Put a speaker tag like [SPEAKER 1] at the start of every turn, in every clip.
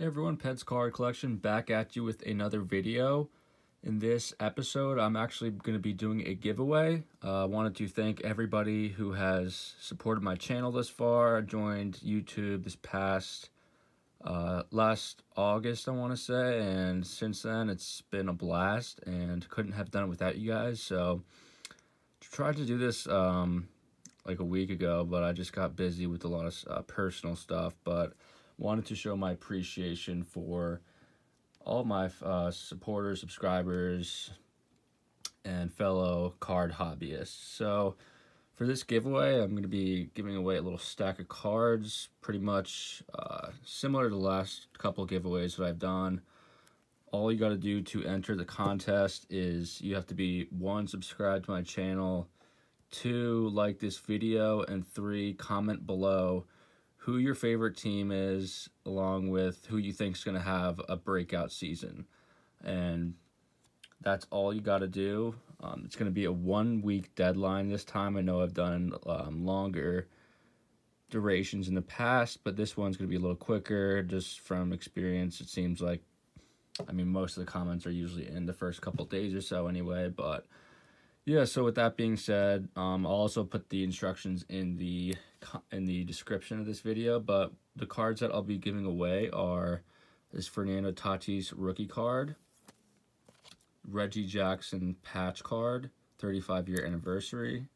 [SPEAKER 1] Hey everyone, Peds Card Collection back at you with another video. In this episode, I'm actually going to be doing a giveaway. Uh, I wanted to thank everybody who has supported my channel this far. Joined YouTube this past, uh, last August, I want to say, and since then it's been a blast and couldn't have done it without you guys. So, tried to do this um, like a week ago, but I just got busy with a lot of uh, personal stuff, but wanted to show my appreciation for all my uh, supporters, subscribers, and fellow card hobbyists. So for this giveaway, I'm going to be giving away a little stack of cards, pretty much uh, similar to the last couple giveaways that I've done. All you got to do to enter the contest is you have to be one, subscribe to my channel, two, like this video, and three, comment below who your favorite team is, along with who you think is going to have a breakout season. And that's all you got to do. Um, it's going to be a one week deadline this time. I know I've done um, longer durations in the past, but this one's going to be a little quicker just from experience. It seems like, I mean, most of the comments are usually in the first couple days or so anyway, but yeah, so with that being said, um, I'll also put the instructions in the in the description of this video, but the cards that I'll be giving away are this Fernando Tatis rookie card, Reggie Jackson patch card, 35 year anniversary,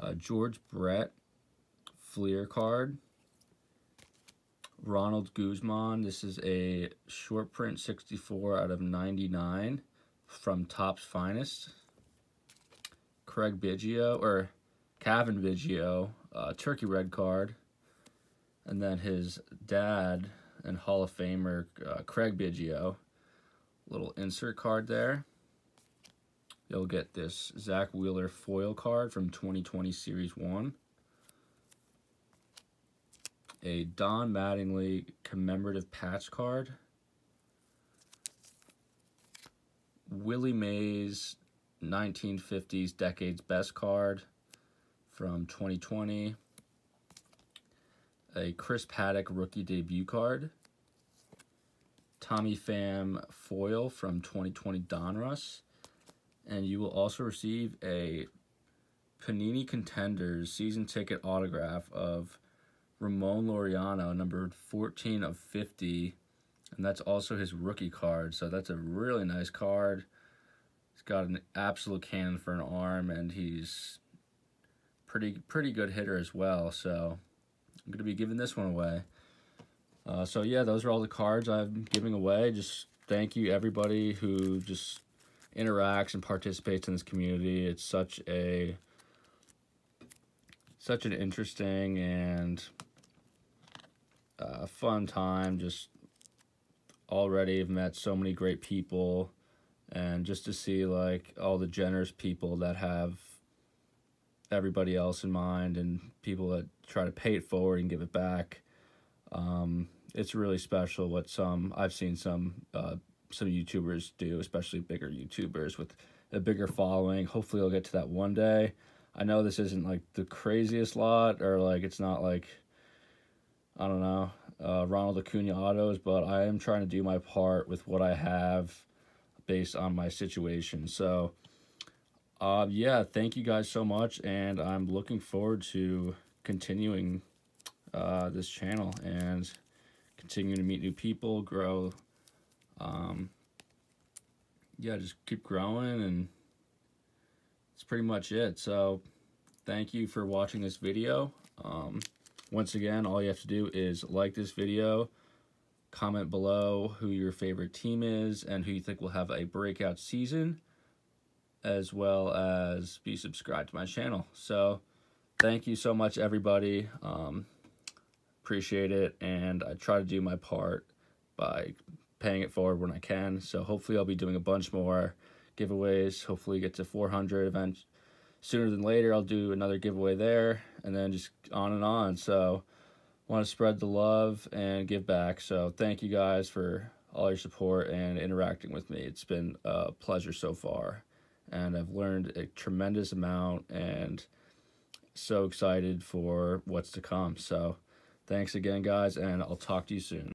[SPEAKER 1] uh, George Brett Fleer card, Ronald Guzman. This is a short print 64 out of 99 from Topps Finest. Craig Biggio, or Cavan Biggio, uh, Turkey Red card. And then his dad and Hall of Famer, uh, Craig Biggio. Little insert card there. You'll get this Zack Wheeler foil card from 2020 Series 1. A Don Mattingly commemorative patch card. Willie Mays 1950s Decades Best card from 2020. A Chris Paddack rookie debut card. Tommy Pham foil from 2020 Donruss. And you will also receive a Panini Contenders season ticket autograph of Ramon Laureano, number 14 of 50. And that's also his rookie card. So that's a really nice card. He's got an absolute cannon for an arm, and he's pretty pretty good hitter as well. So I'm going to be giving this one away. Uh, so yeah, those are all the cards I'm giving away. Just thank you everybody who just interacts and participates in this community. It's such a such an interesting and uh, fun time. Just already have met so many great people and just to see like all the generous people that have everybody else in mind and people that try to pay it forward and give it back. Um, it's really special what some i've seen some uh, some youtubers do especially bigger youtubers with a bigger following. Hopefully i'll get to that one day. I know this isn't like the craziest lot or like it's not like i don't know uh, ronald acuna autos but i am trying to do my part with what i have based on my situation. So, uh, yeah, thank you guys so much, and I'm looking forward to continuing uh, this channel and continuing to meet new people, grow. Um, yeah, just keep growing, and that's pretty much it. So, thank you for watching this video. Um, once again, all you have to do is like this video, Comment below who your favorite team is and who you think will have a breakout season, as well as be subscribed to my channel. So, thank you so much, everybody. Um, appreciate it, and I try to do my part by paying it forward when I can. So, hopefully, I'll be doing a bunch more giveaways. Hopefully, get to 400 events sooner than later. I'll do another giveaway there, and then just on and on. So, want to spread the love and give back. So thank you guys for all your support and interacting with me. It's been a pleasure so far, and I've learned a tremendous amount and so excited for what's to come. So thanks again, guys, and I'll talk to you soon.